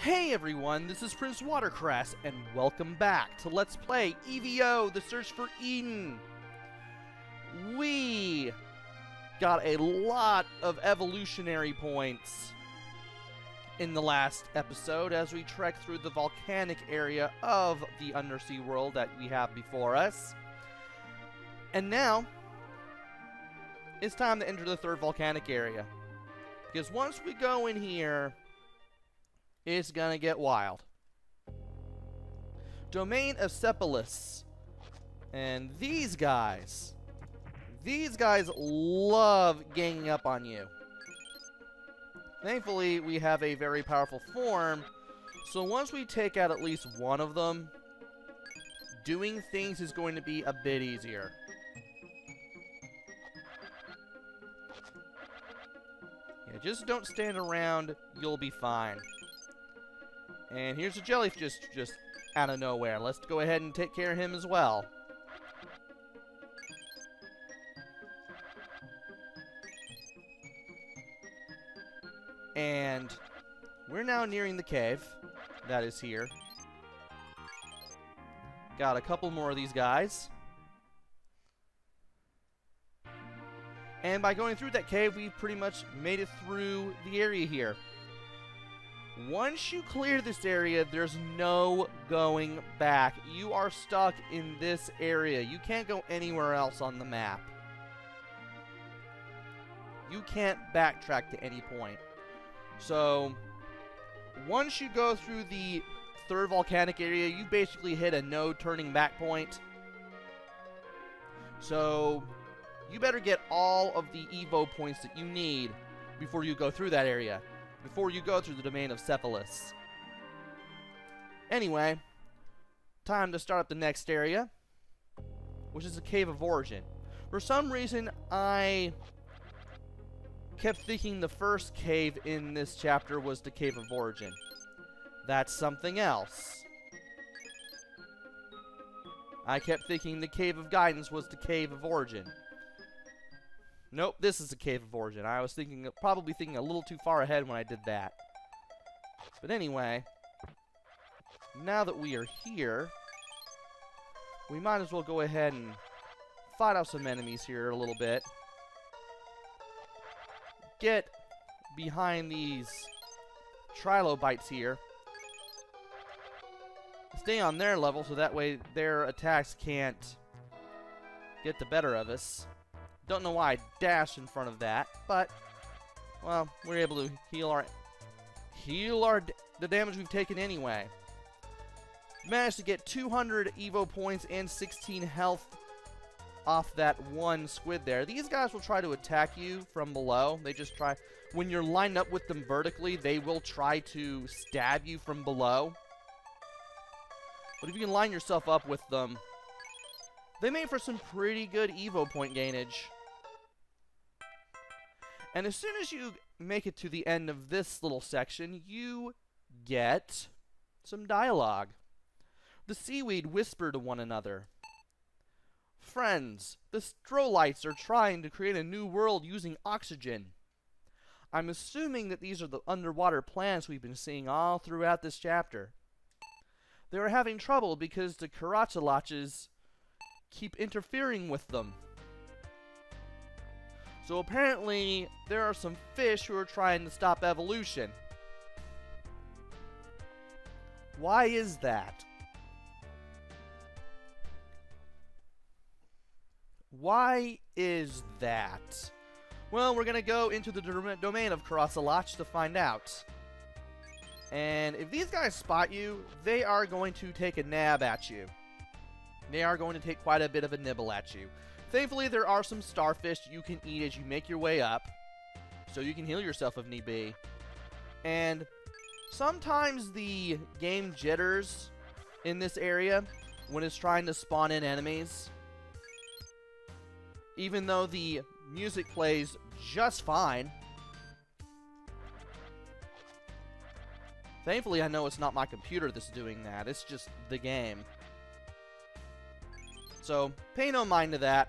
Hey everyone, this is Prince Watercress, and welcome back to Let's Play EVO, The Search for Eden. We got a lot of evolutionary points in the last episode as we trek through the volcanic area of the undersea world that we have before us. And now, it's time to enter the third volcanic area. Because once we go in here, it's gonna get wild. Domain of Cephalus. And these guys, these guys love ganging up on you. Thankfully, we have a very powerful form, so once we take out at least one of them, doing things is going to be a bit easier. Yeah, just don't stand around, you'll be fine. And here's a jellyfish just, just out of nowhere. Let's go ahead and take care of him as well. And we're now nearing the cave that is here. Got a couple more of these guys. And by going through that cave, we pretty much made it through the area here. Once you clear this area, there's no going back. You are stuck in this area. You can't go anywhere else on the map. You can't backtrack to any point. So, once you go through the third volcanic area, you basically hit a no turning back point. So, you better get all of the Evo points that you need before you go through that area before you go through the domain of Cephalus. Anyway, time to start up the next area, which is the Cave of Origin. For some reason, I kept thinking the first cave in this chapter was the Cave of Origin. That's something else. I kept thinking the Cave of Guidance was the Cave of Origin. Nope, this is a Cave of Origin. I was thinking, probably thinking a little too far ahead when I did that. But anyway, now that we are here, we might as well go ahead and fight off some enemies here a little bit. Get behind these trilobites here. Stay on their level so that way their attacks can't get the better of us. Don't know why I dashed in front of that, but, well, we're able to heal our, heal our, the damage we've taken anyway. Managed to get 200 Evo points and 16 health off that one squid there. These guys will try to attack you from below. They just try, when you're lined up with them vertically, they will try to stab you from below. But if you can line yourself up with them, they make for some pretty good Evo point gainage. And as soon as you make it to the end of this little section, you get some dialogue. The seaweed whisper to one another. Friends, the Strolites are trying to create a new world using oxygen. I'm assuming that these are the underwater plants we've been seeing all throughout this chapter. They are having trouble because the Kuraselaches keep interfering with them. So apparently, there are some fish who are trying to stop evolution. Why is that? Why is that? Well, we're going to go into the domain of Kuraselache to find out. And if these guys spot you, they are going to take a nab at you. They are going to take quite a bit of a nibble at you. Thankfully, there are some starfish you can eat as you make your way up, so you can heal yourself if need be. And sometimes the game jitters in this area when it's trying to spawn in enemies. Even though the music plays just fine. Thankfully, I know it's not my computer that's doing that. It's just the game. So, pay no mind to that.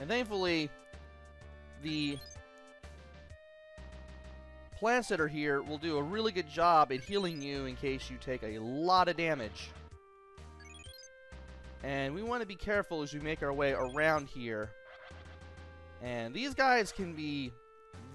And thankfully, the plants that are here will do a really good job at healing you in case you take a lot of damage. And we want to be careful as we make our way around here. And these guys can be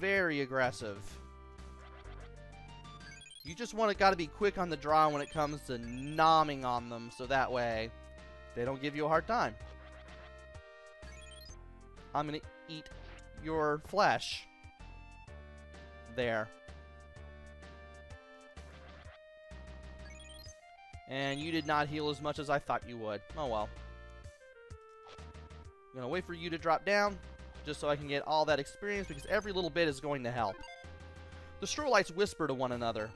very aggressive. You just want to got to be quick on the draw when it comes to nomming on them, so that way they don't give you a hard time. I'm gonna eat your flesh. There. And you did not heal as much as I thought you would. Oh well. I'm gonna wait for you to drop down, just so I can get all that experience, because every little bit is going to help. The Strolites whisper to one another.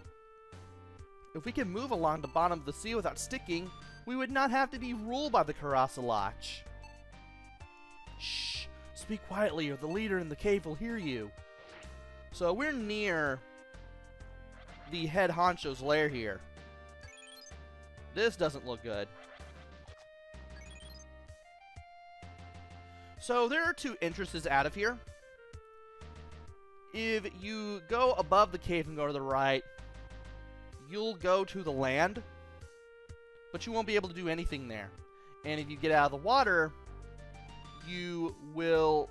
If we can move along the bottom of the sea without sticking, we would not have to be ruled by the Kuraselache. Shh! Speak quietly or the leader in the cave will hear you. So we're near the head honcho's lair here. This doesn't look good. So there are two entrances out of here. If you go above the cave and go to the right, you'll go to the land, but you won't be able to do anything there. And if you get out of the water, you will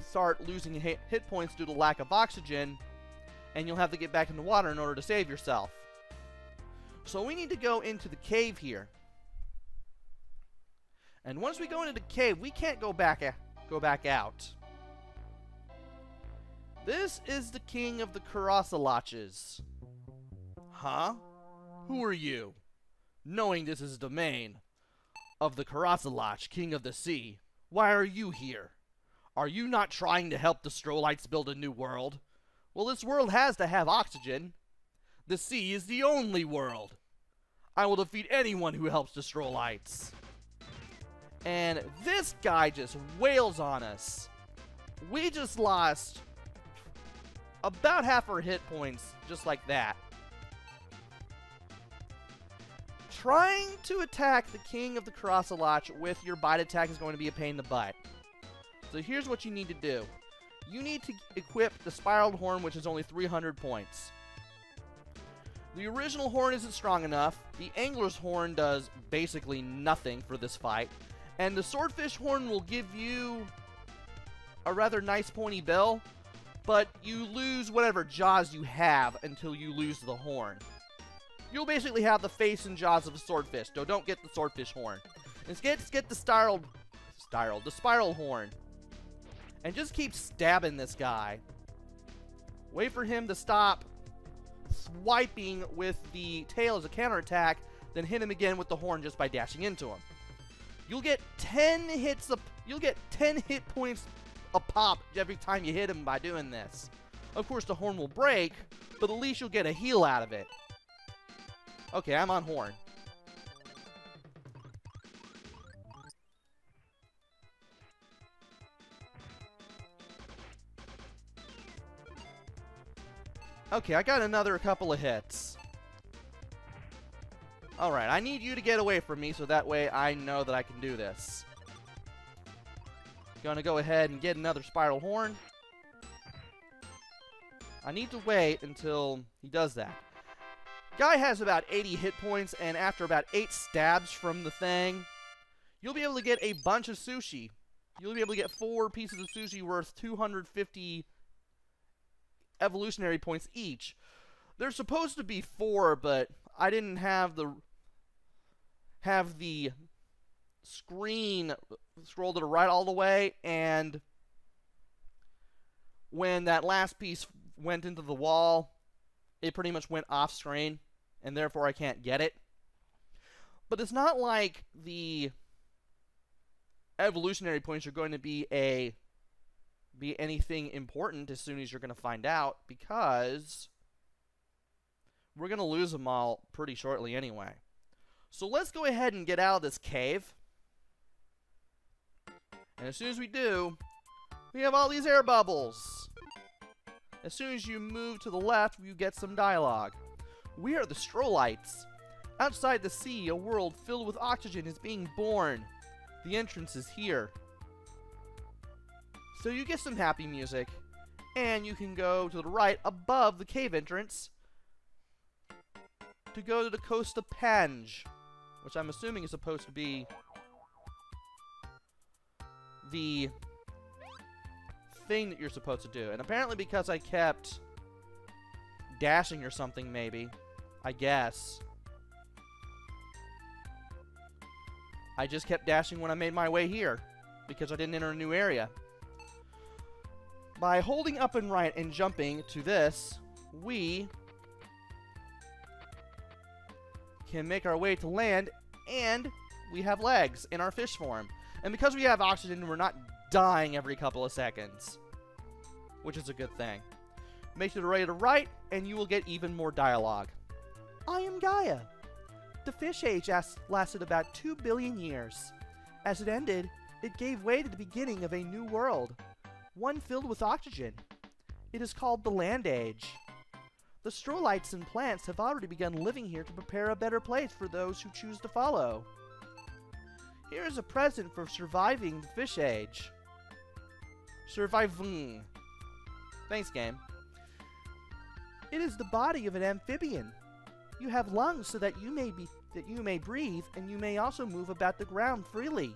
start losing hit, points due to lack of oxygen, and you'll have to get back in the water in order to save yourself. So we need to go into the cave here. And once we go into the cave, we can't go back go back out. This is the king of the Kuraselaches. Huh? Who are you? Knowing this is the domain of the Kuraselache, king of the sea, why are you here? Are you not trying to help the Strolites build a new world? Well, this world has to have oxygen. The sea is the only world. I will defeat anyone who helps the Strolites. And this guy just wails on us. We just lost about half our hit points just like that. Trying to attack the king of the Kuraselache with your bite attack is going to be a pain in the butt. So here's what you need to do. You need to equip the Spiraled Horn, which is only 300 points. The original horn isn't strong enough. The Angler's Horn does basically nothing for this fight. And the Swordfish Horn will give you a rather nice pointy bill, but you lose whatever jaws you have until you lose the horn you'll basically have the face and jaws of a swordfish. So don't get the swordfish horn. Instead, get the spiral, spiral, the spiral horn. And just keep stabbing this guy. Wait for him to stop swiping with the tail as a counterattack, then hit him again with the horn just by dashing into him. You'll get 10 hits up. You'll get 10 hit points a pop every time you hit him by doing this. Of course, the horn will break, but at least you'll get a heal out of it. Okay, I'm on horn. Okay, I got another couple of hits. Alright, I need you to get away from me so that way I know that I can do this. Gonna go ahead and get another Spiral Horn. I need to wait until he does that. Guy has about 80 hit points, and after about 8 stabs from the thing, you'll be able to get a bunch of sushi. You'll be able to get 4 pieces of sushi worth 250 evolutionary points each. There's supposed to be 4, but I didn't have the have the screen scroll to the right all the way, and when that last piece went into the wall, it pretty much went off screen and therefore I can't get it. But it's not like the evolutionary points are going to be a be anything important as soon as you're going to find out because we're going to lose them all pretty shortly anyway. So let's go ahead and get out of this cave. And as soon as we do, we have all these air bubbles. As soon as you move to the left, you get some dialogue. We are the Strolites. Outside the sea, a world filled with oxygen is being born. The entrance is here. So you get some happy music. And you can go to the right above the cave entrance to go to the Coast of Pange, which I'm assuming is supposed to be the thing that you're supposed to do. And apparently because I kept dashing or something, maybe, I guess, I just kept dashing when I made my way here because I didn't enter a new area. By holding up and right and jumping to this, we can make our way to land and we have legs in our fish form. And because we have oxygen, we're not dying every couple of seconds, which is a good thing. Make it right to right, and you will get even more dialogue. I am Gaia. The fish age lasted about 2 billion years. As it ended, it gave way to the beginning of a new world, one filled with oxygen. It is called the Land Age. The Strolites and plants have already begun living here to prepare a better place for those who choose to follow. Here is a present for surviving the fish age. Surviving. Thanks, game. It is the body of an amphibian. You have lungs so that you may be that you may breathe and you may also move about the ground freely.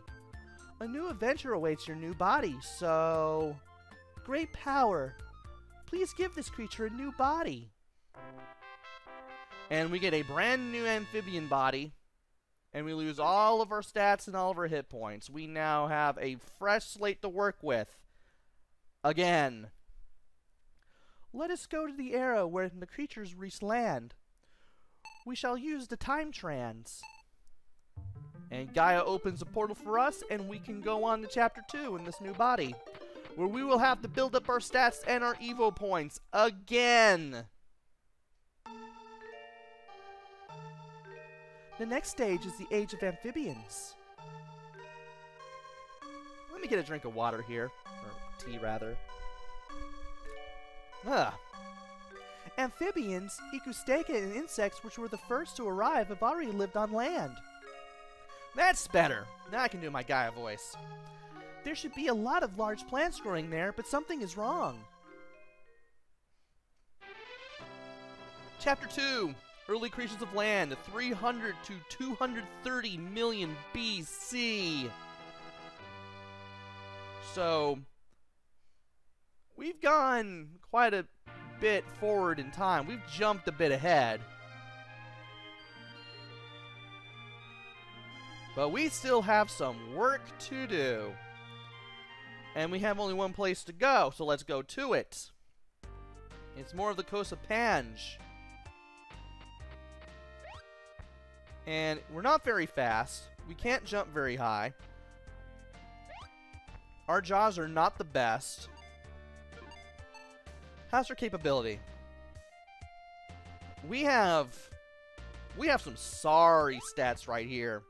A new adventure awaits your new body, so great power. Please give this creature a new body. And we get a brand new amphibian body and we lose all of our stats and all of our hit points. We now have a fresh slate to work with. Again. Let us go to the era where the creatures reach land. We shall use the time trans. And Gaia opens a portal for us, and we can go on to chapter 2 in this new body, where we will have to build up our stats and our Evo points again. The next stage is the age of amphibians. Let me get a drink of water here. Or tea, rather. Ah. Amphibians, Ikustega, and insects, which were the first to arrive, have already lived on land. That's better. Now I can do my Gaia voice. There should be a lot of large plants growing there, but something is wrong. Chapter 2 Early creatures of land, 300 to 230 million BC. So, we've gone quite a bit forward in time. We've jumped a bit ahead. But we still have some work to do. And we have only one place to go, so let's go to it. It's more of the coast of Pange. And we're not very fast. We can't jump very high. Our jaws are not the best. Our capability? We have... We have some sorry stats right here.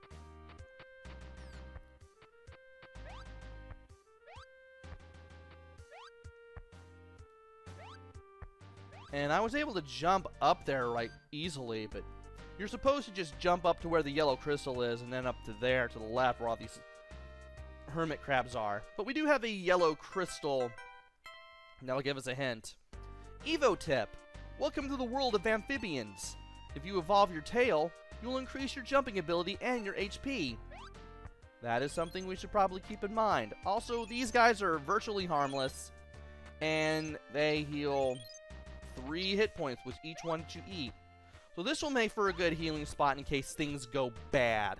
And I was able to jump up there right easily, but you're supposed to just jump up to where the yellow crystal is and then up to there to the left where all these hermit crabs are. But we do have a yellow crystal. That'll give us a hint. Evo tip. Welcome to the world of amphibians. If you evolve your tail, you'll increase your jumping ability and your HP. That is something we should probably keep in mind. Also, these guys are virtually harmless, and they heal three hit points with each one that you eat. So this will make for a good healing spot in case things go bad.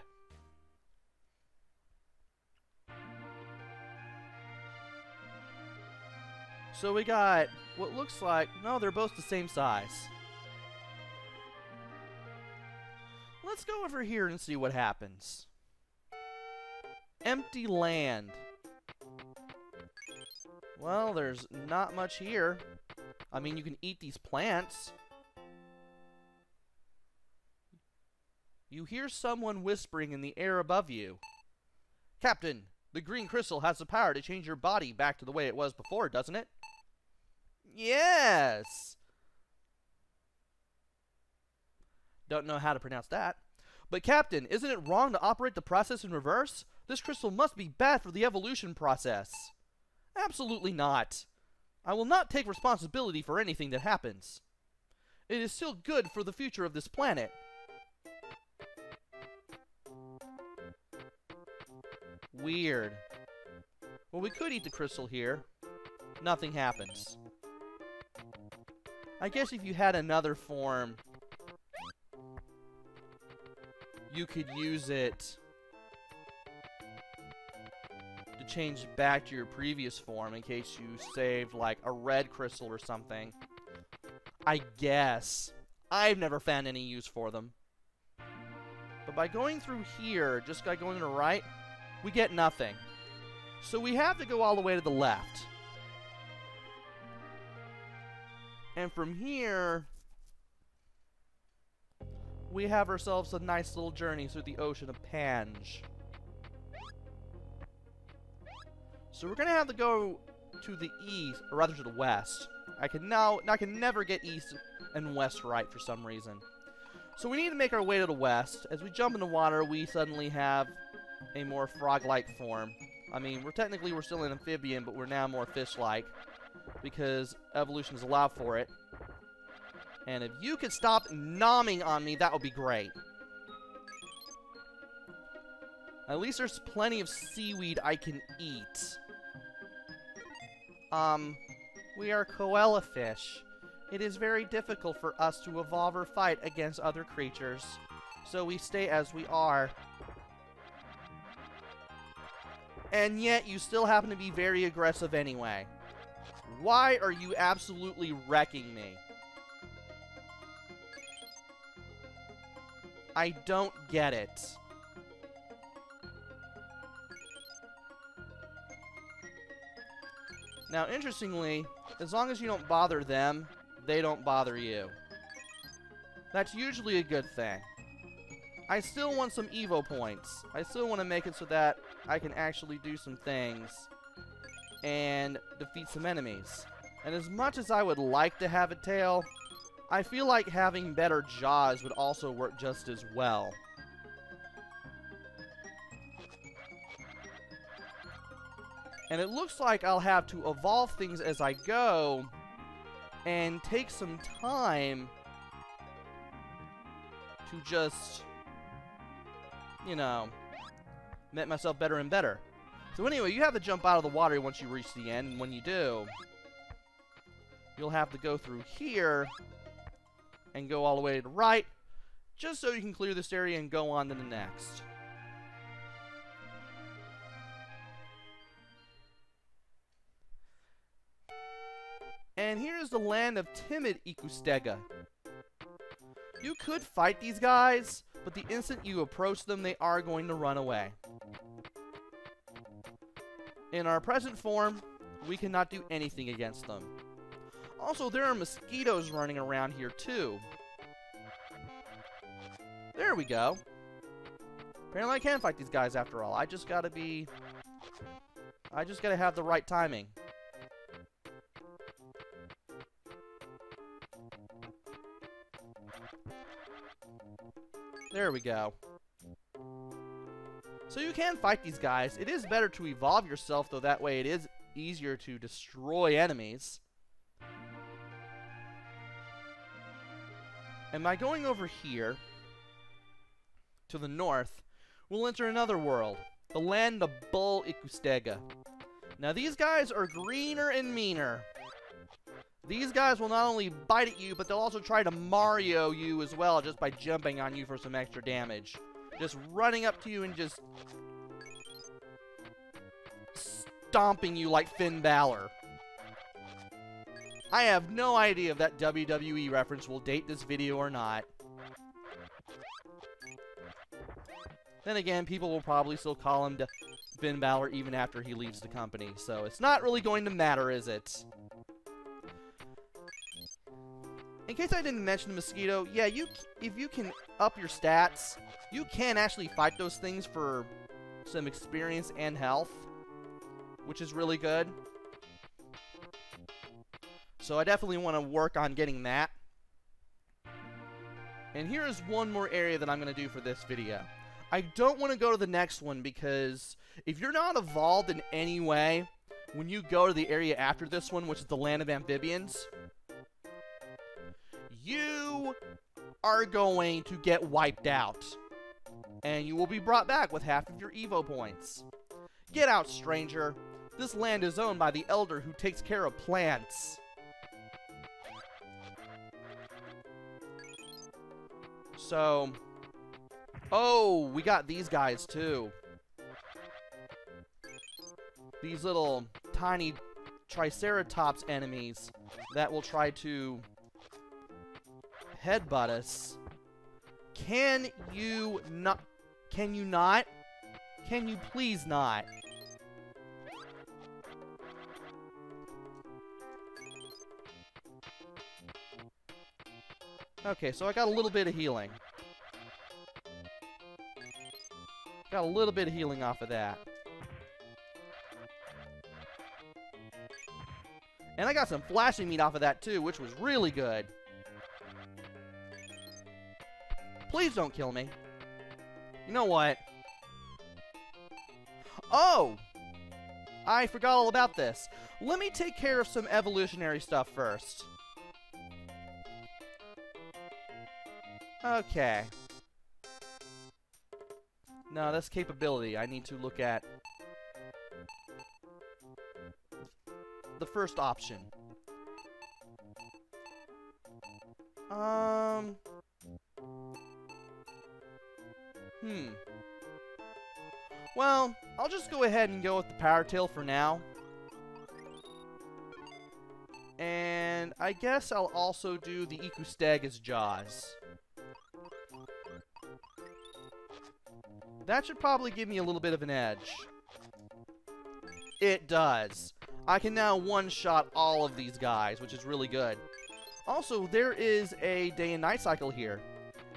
So we got what looks like... No, they're both the same size. Let's go over here and see what happens. Empty land. Well, there's not much here. I mean, you can eat these plants. You hear someone whispering in the air above you. Captain, the green crystal has the power to change your body back to the way it was before, doesn't it? Yes! Don't know how to pronounce that. But Captain, isn't it wrong to operate the process in reverse? This crystal must be bad for the evolution process. Absolutely not. I will not take responsibility for anything that happens. It is still good for the future of this planet. Weird. Well, we could eat the crystal here. Nothing happens. I guess if you had another form, you could use it to change back to your previous form in case you saved, like, a red crystal or something. I guess. I've never found any use for them. But by going through here, just by going to the right, we get nothing. So we have to go all the way to the left. And from here, we have ourselves a nice little journey through the ocean of Pange. So we're gonna have to go to the east, or rather to the west. I can now, I can never get east and west right for some reason. So we need to make our way to the west. As we jump in the water, we suddenly have a more frog-like form. I mean, we're technically, we're still an amphibian, but we're now more fish-like. Because evolution has allowed for it. And if you could stop nomming on me, that would be great. At least there's plenty of seaweed I can eat. Um, we are koala fish. It is very difficult for us to evolve or fight against other creatures. So we stay as we are. And yet, you still happen to be very aggressive anyway. Why are you absolutely wrecking me? I don't get it. Now, interestingly, as long as you don't bother them, they don't bother you. That's usually a good thing. I still want some Evo points. I still want to make it so that I can actually do some things and defeat some enemies. And as much as I would like to have a tail, I feel like having better jaws would also work just as well. And it looks like I'll have to evolve things as I go and take some time to just, you know, make myself better and better. So anyway, you have to jump out of the water once you reach the end, and when you do, you'll have to go through here and go all the way to the right, just so you can clear this area and go on to the next. And here's the land of timid Ikustega. You could fight these guys, but the instant you approach them, they are going to run away. In our present form, we cannot do anything against them. Also, there are mosquitoes running around here, too. There we go. Apparently I can fight these guys after all. I just gotta be... I just gotta have the right timing. There we go. So you can fight these guys. It is better to evolve yourself, though that way it is easier to destroy enemies. And by going over here, to the north, we'll enter another world, the land of Bull Ikustega. Now these guys are greener and meaner. These guys will not only bite at you, but they'll also try to Mario you as well, just by jumping on you for some extra damage. Just running up to you and just... stomping you like Finn Balor. I have no idea if that WWE reference will date this video or not. Then again, people will probably still call him Finn Balor even after he leaves the company, so it's not really going to matter, is it? In case I didn't mention the mosquito, yeah, you if you can up your stats, you can actually fight those things for some experience and health, which is really good. So I definitely want to work on getting that. And here is one more area that I'm going to do for this video. I don't want to go to the next one because if you're not evolved in any way, when you go to the area after this one, which is the land of amphibians, you are going to get wiped out. And you will be brought back with half of your Evo points. Get out, stranger. This land is owned by the Elder who takes care of plants. So... Oh, we got these guys too. These little tiny Triceratops enemies that will try to headbutt us. Can you not? Can you not? Can you please not? Okay, so I got a little bit of healing. Got a little bit of healing off of that. And I got some flashing meat off of that too, which was really good. Please don't kill me. You know what? Oh! I forgot all about this. Let me take care of some evolutionary stuff first. Okay. No, that's capability. I need to look at the first option. Um... Hmm. Well, I'll just go ahead and go with the Power Tail for now. And I guess I'll also do the Ikustega's Jaws. That should probably give me a little bit of an edge. It does. I can now one-shot all of these guys, which is really good. Also, there is a day and night cycle here.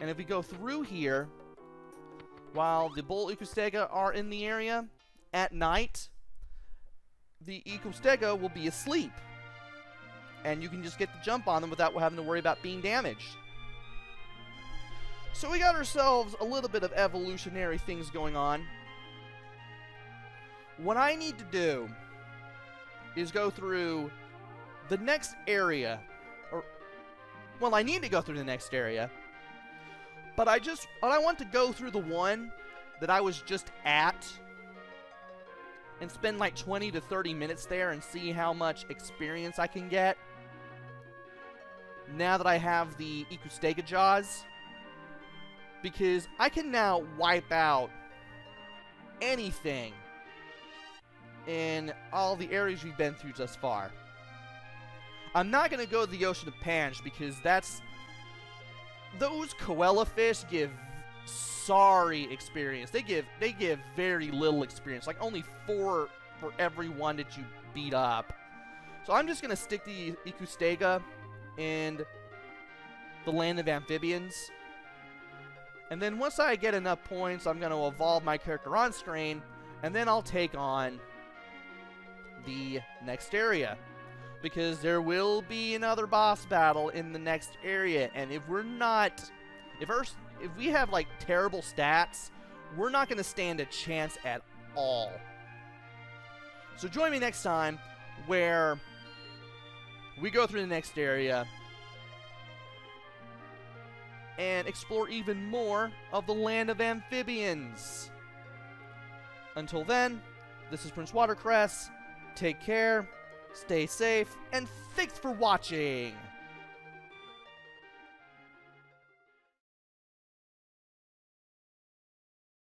And if we go through here, while the Bull Ikustega are in the area, at night, the Ikustega will be asleep. And you can just get the jump on them without having to worry about being damaged. So we got ourselves a little bit of evolutionary things going on. What I need to do is go through the next area. Or, well, I need to go through the next area. But I just, I want to go through the one that I was just at and spend like 20 to 30 minutes there and see how much experience I can get now that I have the Ikustega Jaws because I can now wipe out anything in all the areas we've been through thus far. I'm not going to go to the Ocean of Pange because that's... Those Koala fish give sorry experience. They give they give very little experience. Like only four for every one that you beat up. So I'm just to stick the Ikustega and the Land of Amphibians and then once I get enough points, I'm to evolve my character on screen, and then I'll take on the next area. Because there will be another boss battle in the next area, and if we're not... If, our, if we have, like, terrible stats, we're not going to stand a chance at all. So join me next time, where we go through the next area, and explore even more of the land of amphibians. Until then, this is Prince Watercress. Take care, stay safe, and thanks for watching!